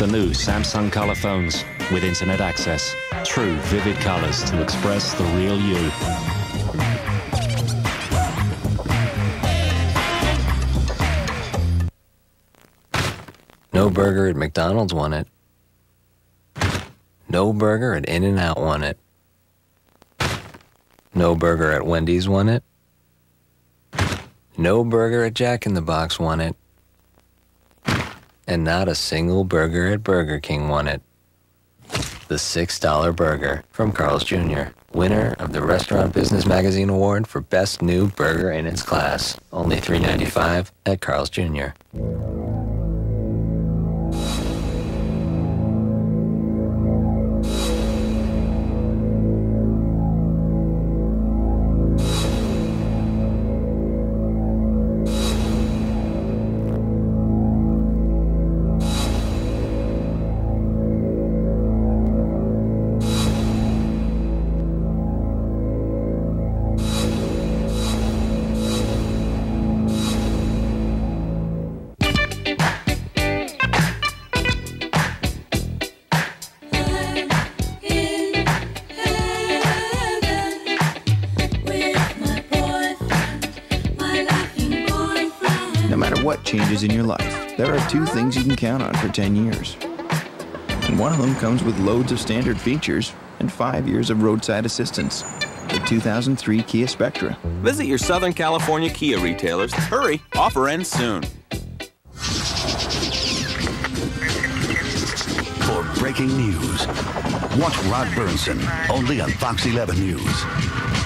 The new Samsung Color phones with internet access. True vivid colors to express the real you. No burger at McDonald's won it. No burger at In-N-Out won it. No burger at Wendy's won it. No burger at Jack in the Box won it. And not a single burger at Burger King won it. The $6 burger from Carl's Jr., winner of the Restaurant Business Magazine Award for Best New Burger in its class. Only $3.95 at Carl's Jr. No matter what changes in your life, there are two things you can count on for 10 years. And one of them comes with loads of standard features and five years of roadside assistance. The 2003 Kia Spectra. Visit your Southern California Kia retailers. Hurry, offer ends soon. For breaking news, watch Rod Bernsen only on Fox 11 News.